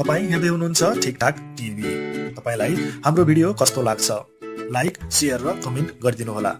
तपाईँ हेर्दै हुनुहुन्छ ठिकठाक टिभी। तपाईँलाई हाम्रो भिडियो कस्तो लाग्छ? लाइक सेयर र कमेन्ट गरिदिनुहोला।